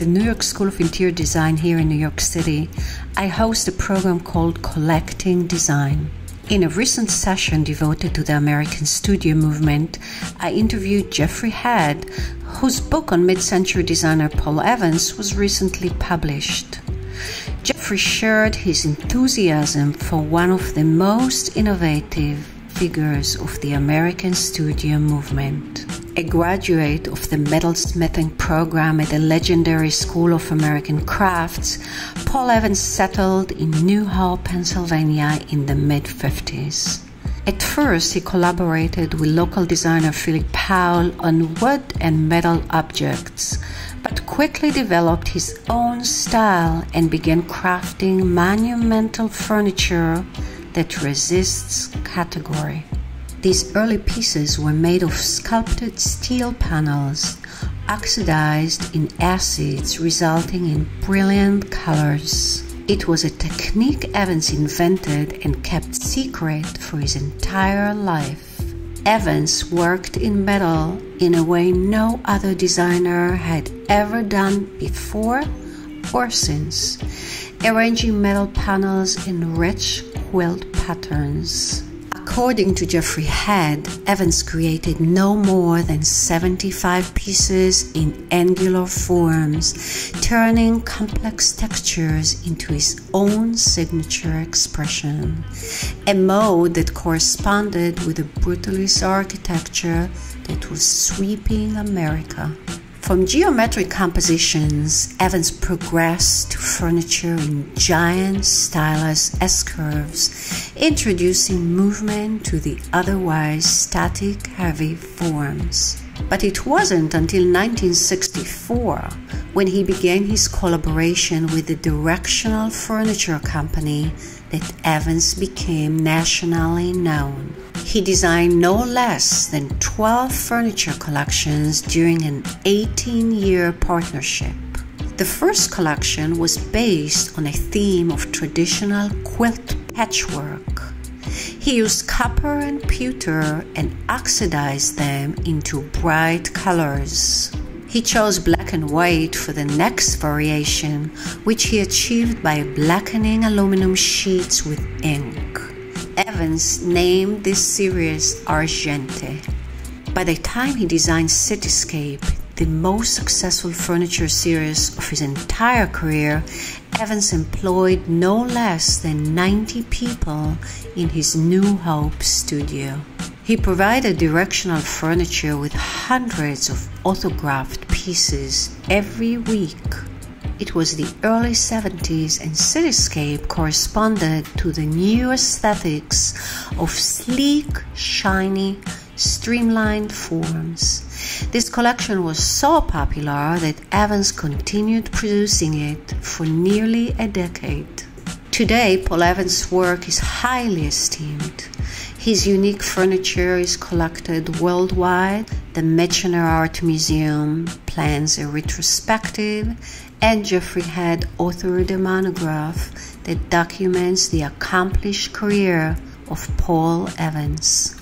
the New York School of Interior Design here in New York City, I host a program called Collecting Design. In a recent session devoted to the American studio movement, I interviewed Jeffrey Head, whose book on mid century designer Paul Evans was recently published. Jeffrey shared his enthusiasm for one of the most innovative figures of the American studio movement. A graduate of the metalsmithing program at the legendary School of American Crafts, Paul Evans settled in New Hope, Pennsylvania in the mid 50s. At first, he collaborated with local designer Phillip Powell on wood and metal objects, but quickly developed his own style and began crafting monumental furniture that resists category. These early pieces were made of sculpted steel panels, oxidized in acids, resulting in brilliant colors. It was a technique Evans invented and kept secret for his entire life. Evans worked in metal in a way no other designer had ever done before or since, arranging metal panels in rich quilt patterns. According to Jeffrey Head, Evans created no more than 75 pieces in angular forms, turning complex textures into his own signature expression, a mode that corresponded with the brutalist architecture that was sweeping America. From geometric compositions, Evans progressed to furniture in giant stylus S curves, introducing movement to the otherwise static, heavy forms. But it wasn't until 1964 when he began his collaboration with the Directional Furniture Company that Evans became nationally known. He designed no less than 12 furniture collections during an 18 year partnership. The first collection was based on a theme of traditional quilt patchwork. He used copper and pewter and oxidized them into bright colors. He chose black and white for the next variation, which he achieved by blackening aluminum sheets with ink. Evans named this series Argente. By the time he designed Cityscape, the most successful furniture series of his entire career, Evans employed no less than 90 people in his New Hope studio. He provided directional furniture with hundreds of autographed pieces every week. It was the early 70s, and Cityscape corresponded to the new aesthetics of sleek, shiny, streamlined forms. This collection was so popular that Evans continued producing it for nearly a decade. Today, Paul Evans' work is highly esteemed. His unique furniture is collected worldwide. The Michener Art Museum plans a retrospective, and Jeffrey Head authored a monograph that documents the accomplished career of Paul Evans.